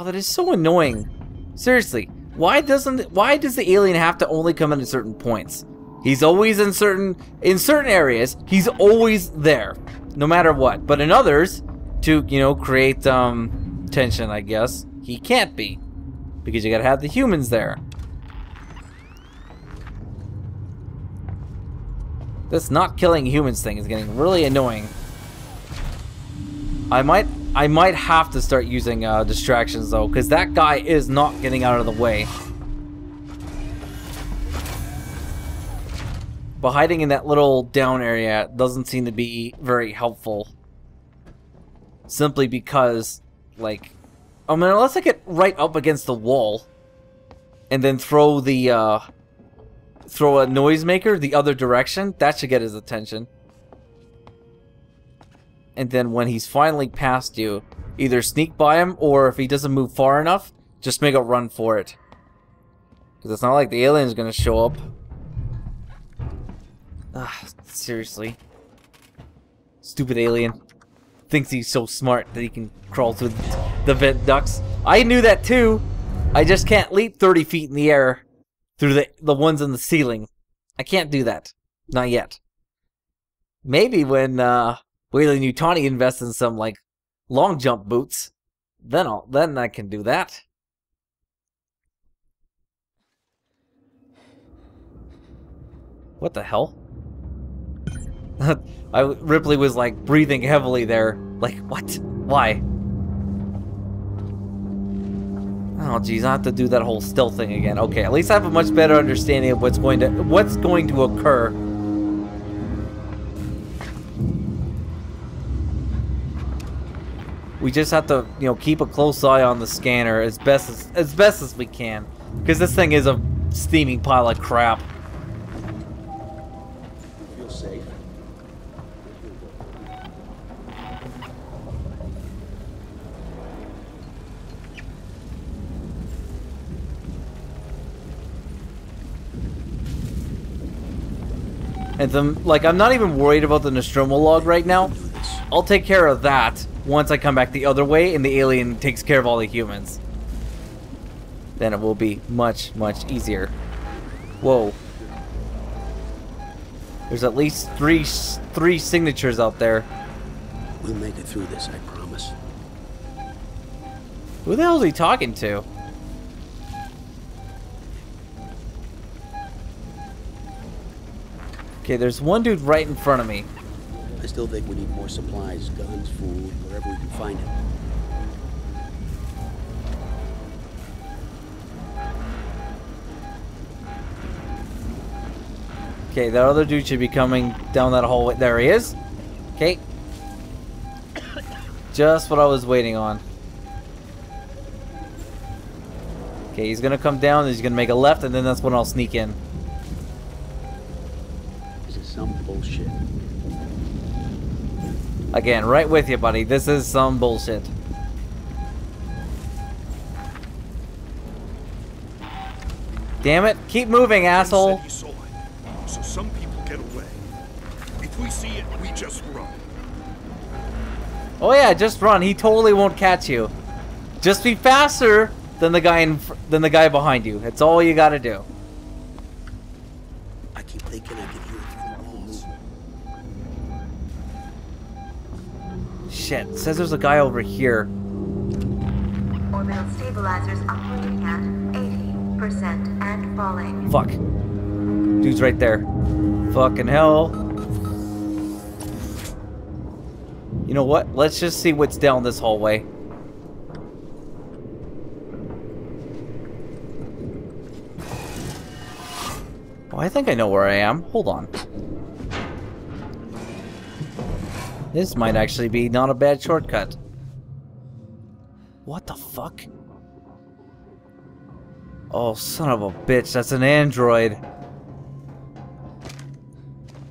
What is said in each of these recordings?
Oh, that is so annoying. Seriously, why doesn't why does the alien have to only come in at certain points? He's always in certain in certain areas. He's always there, no matter what. But in others, to you know create um, tension, I guess he can't be because you gotta have the humans there. This not killing humans thing is getting really annoying. I might I might have to start using uh, distractions though, because that guy is not getting out of the way. But hiding in that little down area doesn't seem to be very helpful. Simply because, like, I mean, unless I get right up against the wall and then throw the, uh, throw a noisemaker the other direction, that should get his attention. And then when he's finally past you, either sneak by him or if he doesn't move far enough, just make a run for it. Because it's not like the alien's gonna show up. Ah, seriously. Stupid alien. Thinks he's so smart that he can crawl through the vent ducts. I knew that too! I just can't leap 30 feet in the air through the, the ones in the ceiling. I can't do that. Not yet. Maybe when uh, Weyland-Yutani invests in some, like, long jump boots, then I'll, then I can do that. What the hell? I, Ripley was like breathing heavily there. Like, what? Why? Oh geez, I have to do that whole stealth thing again. Okay, at least I have a much better understanding of what's going to what's going to occur. We just have to, you know, keep a close eye on the scanner as best as as best as we can, because this thing is a steaming pile of crap. Feel safe. And the, like, I'm not even worried about the Nostromo log right now. I'll take care of that once I come back the other way and the alien takes care of all the humans. Then it will be much, much easier. Whoa. There's at least three, three signatures out there. We'll make it through this, I promise. Who the hell is he talking to? Okay, there's one dude right in front of me. I still think we need more supplies, guns, food, wherever we can find it. Okay, that other dude should be coming down that hallway. There he is. Okay. Just what I was waiting on. Okay, he's gonna come down, he's gonna make a left, and then that's when I'll sneak in. This is some bullshit. Again, right with you, buddy. This is some bullshit. Damn it. Keep moving, asshole. Said saw it. So some people get away. If we see it, we just run. Oh yeah, just run. He totally won't catch you. Just be faster than the guy in fr- than the guy behind you. That's all you got to do. I keep thinking I can hear it through the walls. Shit. It says there's a guy over here. Orbital stabilizers operating at 80% and falling. Fuck. Dude's right there. Fucking hell. You know what? Let's just see what's down this hallway. Oh, I think I know where I am. Hold on. This might actually be not a bad shortcut. What the fuck? Oh, son of a bitch, that's an android.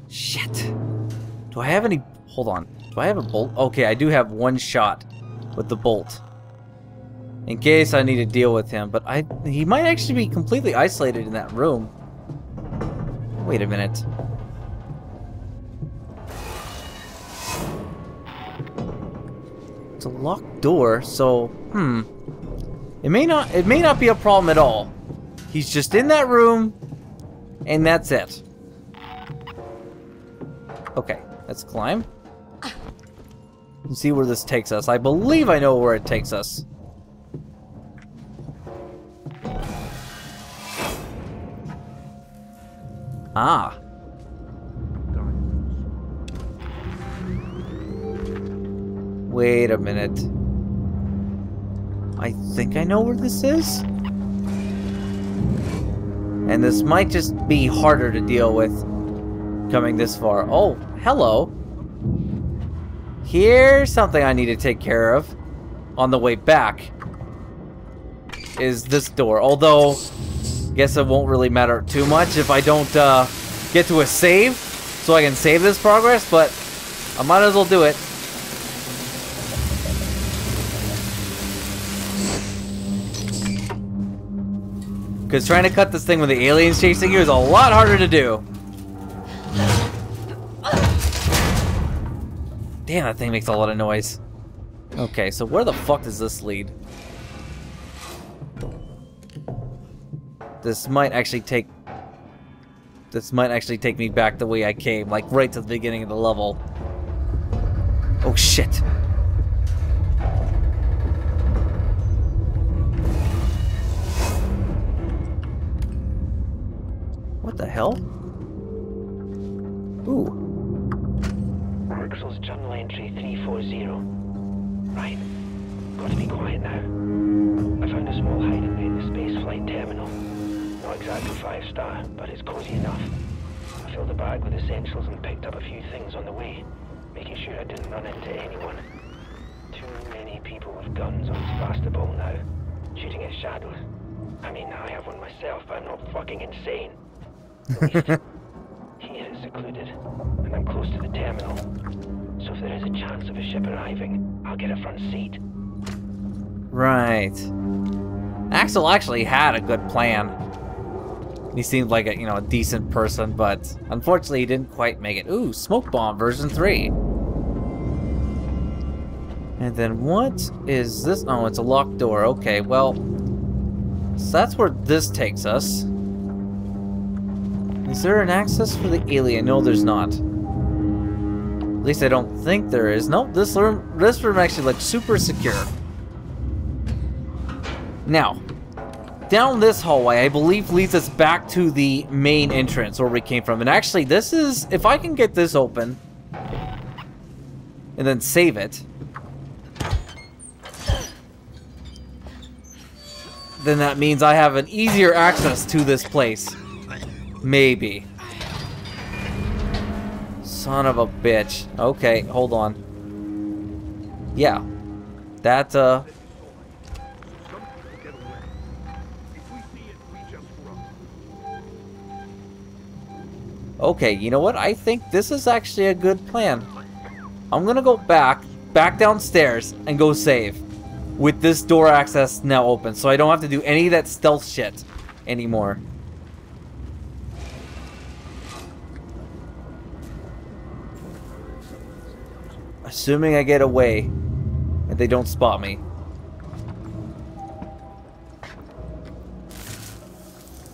Shit. Do I have any... Hold on. Do I have a bolt? Okay, I do have one shot with the bolt. In case I need to deal with him, but I he might actually be completely isolated in that room. Wait a minute. It's a locked door, so... Hmm. It may not it may not be a problem at all. He's just in that room and that's it. Okay, let's climb. And see where this takes us. I believe I know where it takes us. Ah. Wait a minute. I think I know where this is. And this might just be harder to deal with coming this far. Oh, hello. Here's something I need to take care of on the way back. Is this door. Although, I guess it won't really matter too much if I don't uh, get to a save. So I can save this progress, but I might as well do it. Because trying to cut this thing with the aliens chasing you is a lot harder to do. Damn, that thing makes a lot of noise. Okay, so where the fuck does this lead? This might actually take... This might actually take me back the way I came, like right to the beginning of the level. Oh shit. What the hell? Ooh. Marxell's journal entry 340. Right. Got to be quiet now. I found a small hiding bay in the space flight terminal. Not exactly five star, but it's cozy enough. I filled the bag with essentials and picked up a few things on the way, making sure I didn't run into anyone. Too many people with guns on Sebastopol now, shooting at shadows. I mean, I have one myself, but I'm not fucking insane. Here it's secluded, and I'm close to the terminal. So if there is a chance of a ship arriving, I'll get a front seat. Right. Axel actually had a good plan. He seemed like a, you know, a decent person, but unfortunately he didn't quite make it. Ooh, Smoke Bomb version 3. And then what is this? Oh, it's a locked door. Okay, well, so that's where this takes us. Is there an access for the alien? No, there's not. At least I don't think there is. Nope, this room, this room actually looks super secure. Now, down this hallway, I believe leads us back to the main entrance where we came from. And actually, this is, if I can get this open, and then save it, then that means I have an easier access to this place. Maybe. Son of a bitch. Okay, hold on. Yeah. That, uh... Okay, you know what? I think this is actually a good plan. I'm gonna go back, back downstairs, and go save. With this door access now open, so I don't have to do any of that stealth shit anymore. Assuming I get away, and they don't spot me.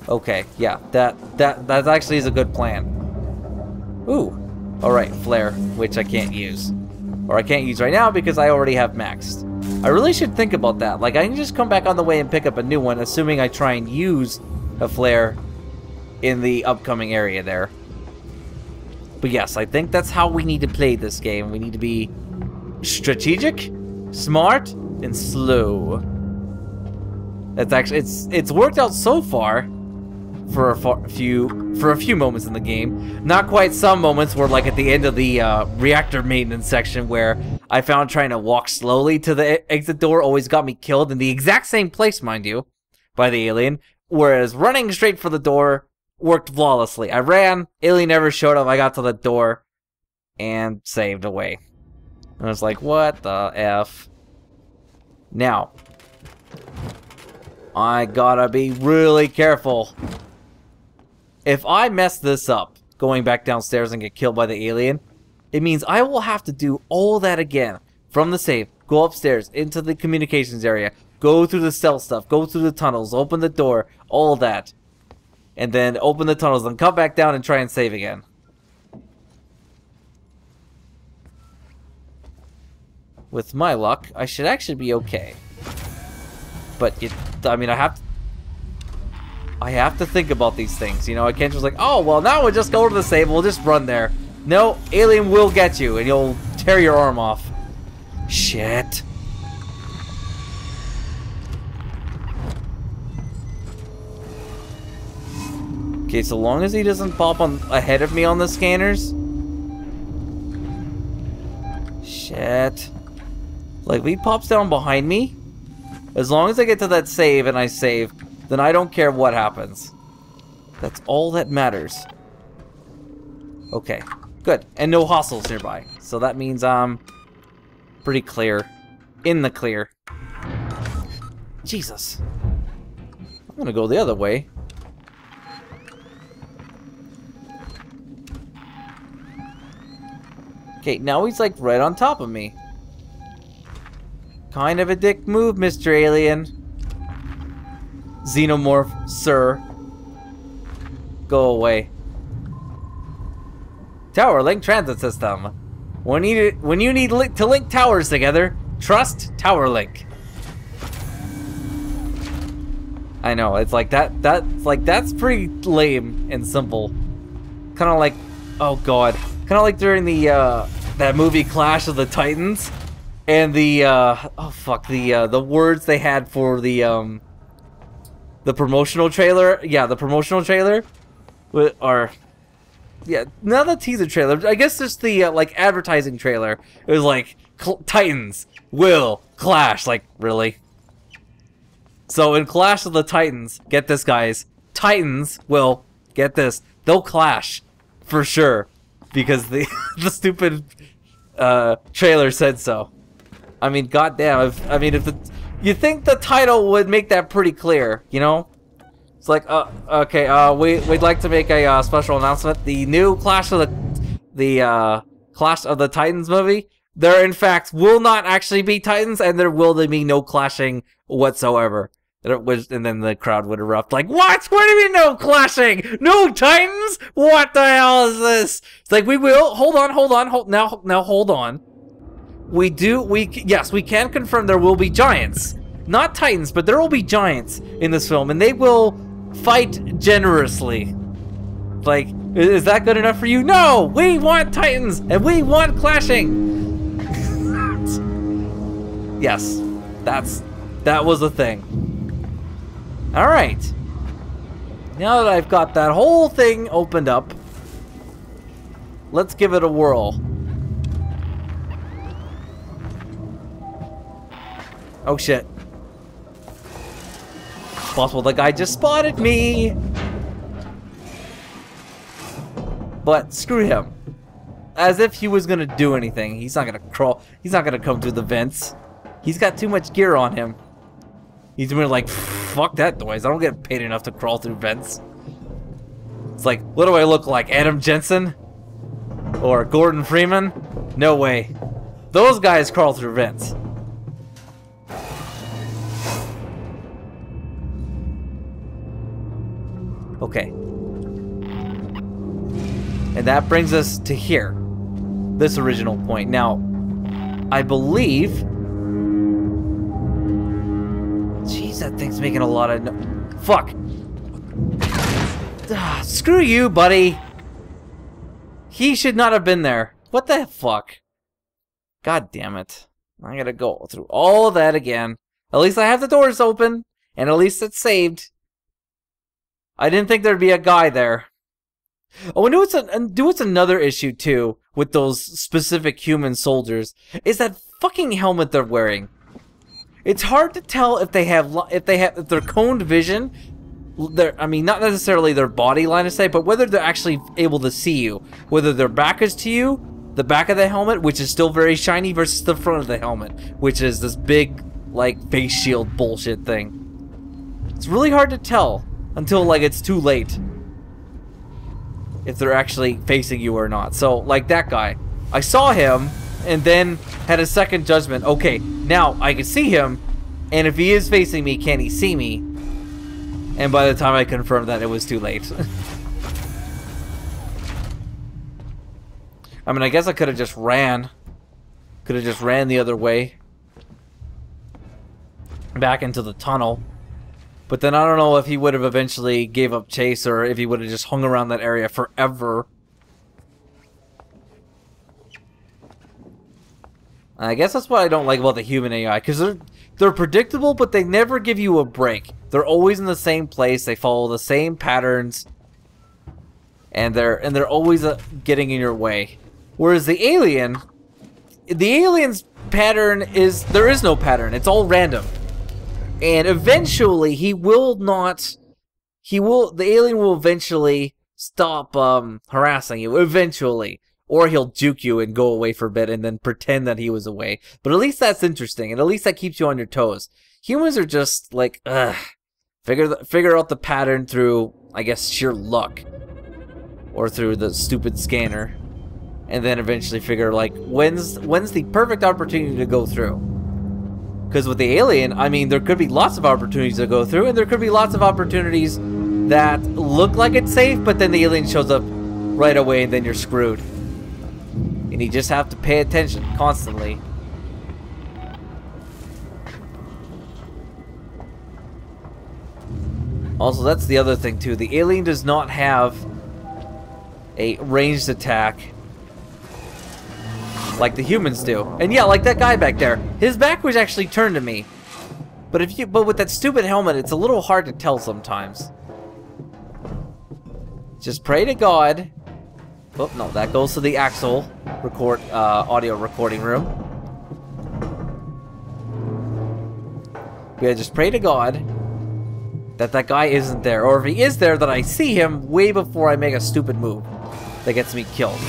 Okay, yeah, that that that actually is a good plan. Ooh, all right, flare, which I can't use, or I can't use right now because I already have maxed. I really should think about that. Like, I can just come back on the way and pick up a new one, assuming I try and use a flare in the upcoming area there. But yes, I think that's how we need to play this game. We need to be strategic, smart, and slow. That's actually it's it's worked out so far for a few for a few moments in the game. Not quite some moments where like at the end of the uh, reactor maintenance section where I found trying to walk slowly to the exit door always got me killed in the exact same place, mind you, by the alien. Whereas running straight for the door worked flawlessly. I ran, alien never showed up. I got to the door and saved away. I was like, what the f? Now, I gotta be really careful. If I mess this up, going back downstairs and get killed by the alien, it means I will have to do all that again from the safe, go upstairs into the communications area, Go through the cell stuff. Go through the tunnels. Open the door. All that. And then open the tunnels. and come back down and try and save again. With my luck, I should actually be okay. But, you, I mean, I have to... I have to think about these things, you know? I can't just like, oh, well, now we'll just go to the save. We'll just run there. No, alien will get you, and you'll tear your arm off. Shit. Okay, so long as he doesn't pop on ahead of me on the scanners. Shit. Like, he pops down behind me, as long as I get to that save and I save, then I don't care what happens. That's all that matters. Okay, good. And no hostiles nearby. So that means I'm pretty clear. In the clear. Jesus. I'm gonna go the other way. Okay, now he's like right on top of me. Kind of a dick move, Mr. Alien. Xenomorph, sir. Go away. Tower Link Transit System. When you when you need li to link towers together, trust Tower Link. I know it's like that. That's like that's pretty lame and simple. Kind of like, oh god, kind of like during the uh, that movie Clash of the Titans, and the uh, oh fuck the uh, the words they had for the um the promotional trailer. Yeah, the promotional trailer, or yeah, not the teaser trailer. I guess just the uh, like advertising trailer. It was like Titans will clash. Like really. So in Clash of the Titans, get this, guys. Titans will get this. They'll clash for sure because the the stupid uh, trailer said so. I mean, goddamn. If I mean, if you think the title would make that pretty clear, you know? It's like, uh, okay, uh, we we'd like to make a uh, special announcement. The new Clash of the the uh, Clash of the Titans movie. There, in fact, will not actually be Titans, and there will be no clashing whatsoever. Was, and then the crowd would erupt like, "What? What do you mean no clashing? No Titans? What the hell is this?" It's like we will. Hold on, hold on, hold now. Now hold on. We do. We yes, we can confirm there will be giants, not Titans, but there will be giants in this film, and they will fight generously. Like, is that good enough for you? No, we want Titans, and we want clashing. yes, that's that was a thing. All right. Now that I've got that whole thing opened up, let's give it a whirl. Oh shit. Possible the guy just spotted me! But screw him. As if he was gonna do anything. He's not gonna crawl. He's not gonna come through the vents. He's got too much gear on him. He's been like, fuck that noise. I don't get paid enough to crawl through vents. It's like, what do I look like? Adam Jensen? Or Gordon Freeman? No way. Those guys crawl through vents. Okay. And that brings us to here. This original point. Now, I believe Jeez, that thing's making a lot of no Fuck! Ah, screw you, buddy! He should not have been there. What the fuck? God damn it. I gotta go through all of that again. At least I have the doors open, and at least it's saved. I didn't think there'd be a guy there. Oh, and what's, what's another issue, too, with those specific human soldiers, is that fucking helmet they're wearing. It's hard to tell if they have if they have if they're coned vision. Their, I mean, not necessarily their body line of sight, but whether they're actually able to see you. Whether their back is to you, the back of the helmet, which is still very shiny, versus the front of the helmet, which is this big, like, face shield bullshit thing. It's really hard to tell until, like, it's too late. If they're actually facing you or not. So, like that guy. I saw him, and then had a second judgment. Okay, now I can see him, And if he is facing me, can he see me? And by the time I confirmed that, it was too late. I mean, I guess I could have just ran. Could have just ran the other way. Back into the tunnel. But then I don't know if he would have eventually gave up chase or if he would have just hung around that area forever. I guess that's what I don't like about the human AI, because they're they're predictable, but they never give you a break. They're always in the same place. They follow the same patterns, and they're and they're always uh, getting in your way. Whereas the alien, the alien's pattern is there is no pattern. It's all random, and eventually he will not. He will. The alien will eventually stop um, harassing you. Eventually. Or he'll juke you and go away for a bit and then pretend that he was away. But at least that's interesting, and at least that keeps you on your toes. Humans are just like, ugh. Figure the, figure out the pattern through, I guess, sheer luck, or through the stupid scanner, and then eventually figure like when's when's the perfect opportunity to go through. Because with the alien, I mean, there could be lots of opportunities to go through, and there could be lots of opportunities that look like it's safe, but then the alien shows up right away, and then you're screwed and you just have to pay attention constantly. Also, that's the other thing too. The alien does not have a ranged attack like the humans do. And yeah, like that guy back there, his back was actually turned to me. But if you but with that stupid helmet, it's a little hard to tell sometimes. Just pray to God Oh, no, that goes to the Axel record uh, audio recording room. We just pray to God that that guy isn't there. Or if he is there, that I see him way before I make a stupid move that gets me killed.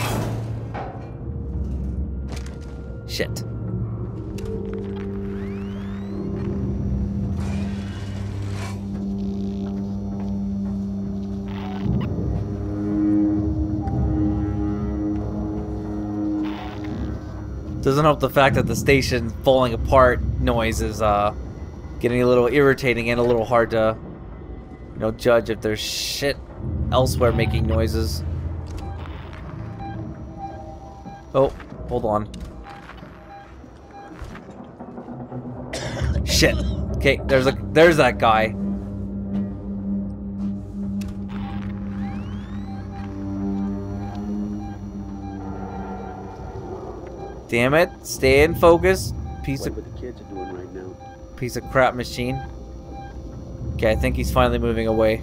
Shit. Doesn't help the fact that the station falling apart noise is uh, getting a little irritating and a little hard to, you know, judge if there's shit elsewhere making noises. Oh, hold on. Shit. Okay, there's a there's that guy. Damn it. Stay in focus. Piece Like of what the kids are doing right now. piece of crap machine. Okay, I think he's finally moving away.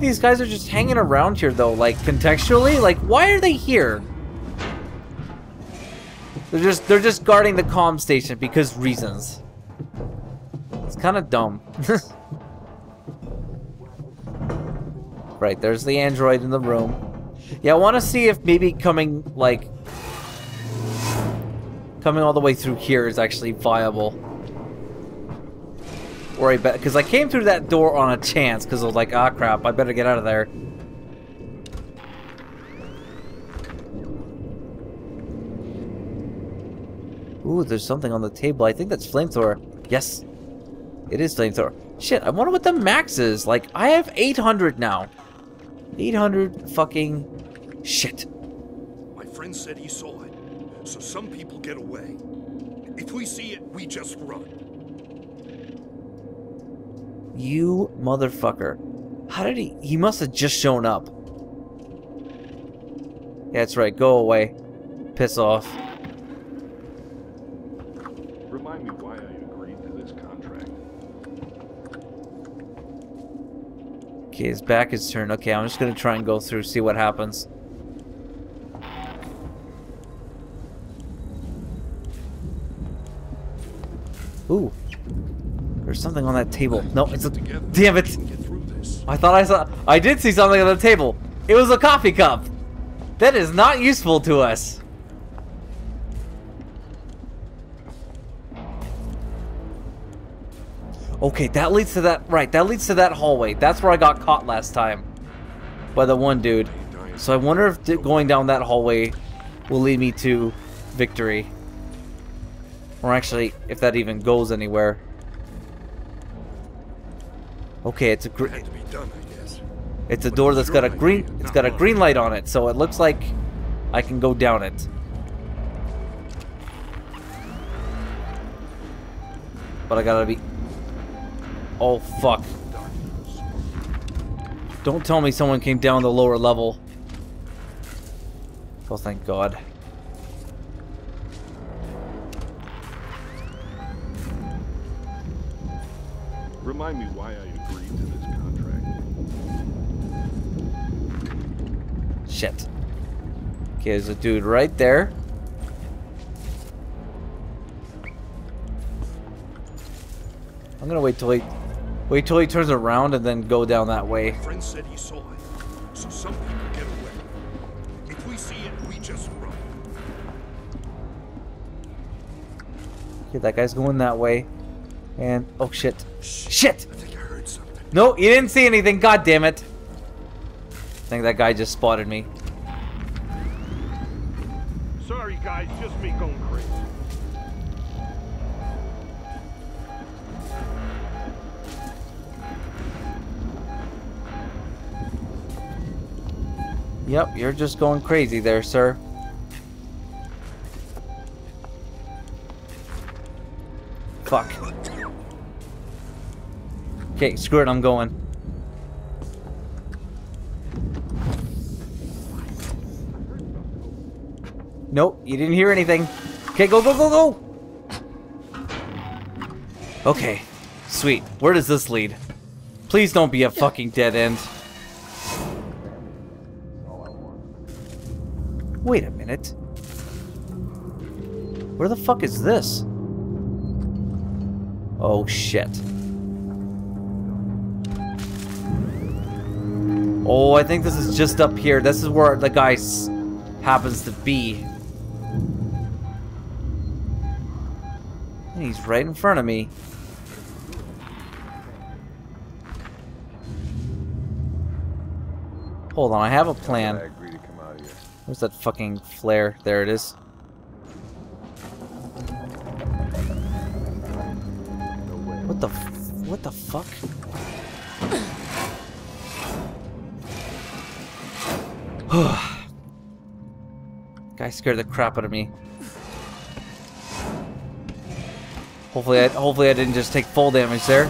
These guys are just hanging around here though, like contextually, like why are they here? They're just they're just guarding the comm station because reasons. It's kind of dumb. right, there's the android in the room. Yeah, I want to see if maybe coming like coming all the way through here is actually viable. Or I bet because I came through that door on a chance because I was like, ah crap, I better get out of there. Ooh, there's something on the table. I think that's flamethrower. Yes, it is flamethrower. Shit, I wonder what the max is. Like, I have 800 now. 800 fucking shit. My friend said he saw it, so some people get away. If we see it, we just run. You motherfucker. How did he... He must have just shown up. Yeah, that's right. Go away. Piss off. Remind me why I agreed to this contract. Okay, his back is turned. Okay, I'm just gonna try and go through, see what happens. Ooh. There's something on that table. No, it's a... Damn it! can get through this. I thought I saw... I did see something on the table. It was a coffee cup. That is not useful to us. Okay, that leads to that. Right, that leads to that hallway. That's where I got caught last time. By the one dude. So I wonder if going down that hallway will lead me to victory. Or actually, if that even goes anywhere. Okay, it's a gr- Had be done, I guess. it's a door that's got a green it's got a green light on it, so it looks like I can go down it. But I gotta be Oh fuck. Don't tell me someone came down the lower level. Oh thank god. Remind me why I agreed to this contract. Shit. Okay, there's a dude right there. I'm gonna wait till he wait till he turns around and then go down that way. Friend said he saw it, so some people get away. If we see it, we just run. Okay, that guy's going that way. And oh shit. Shit! I think I heard something. No, you didn't see anything, god damn it. I think that guy just spotted me. Sorry, guys, just me going crazy. Yep, you're just going crazy there, sir. Fuck. Okay, screw it, I'm going. Nope, you didn't hear anything. Okay, go, go, go, go! Okay, sweet. Where does this lead? Please don't be a fucking dead end. Wait a minute. Where the fuck is this? Oh shit. Oh, I think this is just up here. This is where the guy happens to be. He's right in front of me. Hold on, I have a plan. I agree to come out here. Where's that fucking flare? There it is. What the what the fuck? Guy scared the crap out of me. Hopefully I hopefully I didn't just take full damage there.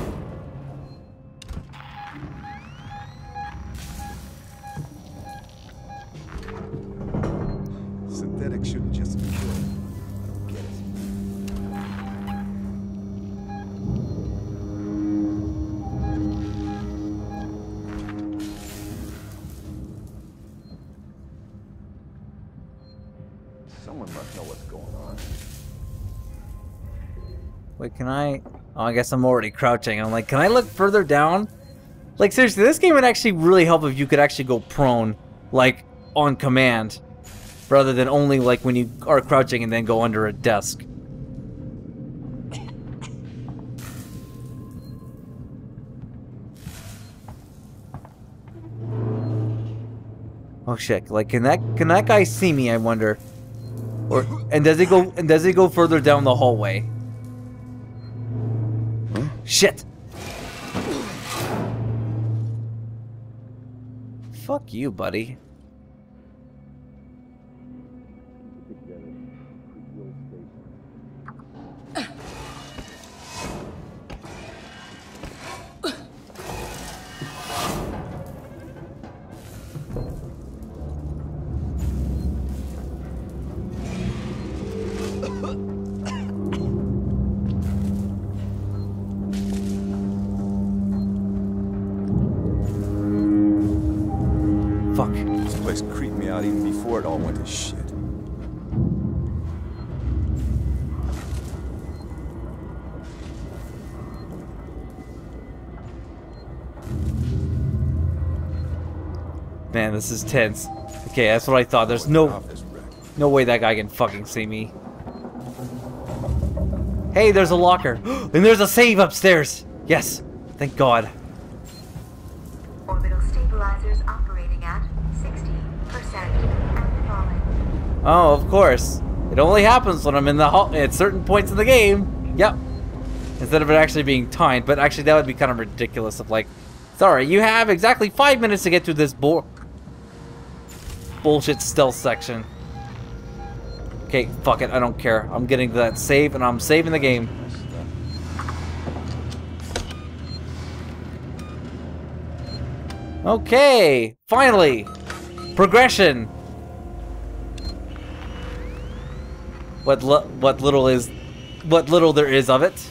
Synthetic shouldn't just kill. I don't get it. Someone must know what's going on. Wait, can I? Oh, I guess I'm already crouching. I'm like, can I look further down? Like, seriously, this game would actually really help if you could actually go prone, like, on command, rather than only, like, when you are crouching and then go under a desk. Oh shit! Like, can that can that guy see me? I wonder. Or and does he go and does he go further down the hallway? Shit! Fuck you, buddy. All went to shit. Man, this is tense. Okay, that's what I thought. There's no Off this wreck. no way that guy can fucking see me. Hey, there's a locker. and there's a save upstairs. Yes. Thank God. Oh, of course. It only happens when I'm in the at certain points in the game. Yep. Instead of it actually being timed, but actually that would be kind of ridiculous. Of like, sorry, you have exactly five minutes to get through this bo bullshit stealth section. Okay, fuck it. I don't care. I'm getting that save, and I'm saving the game. Okay, finally, progression. What what little is, what little there is of it.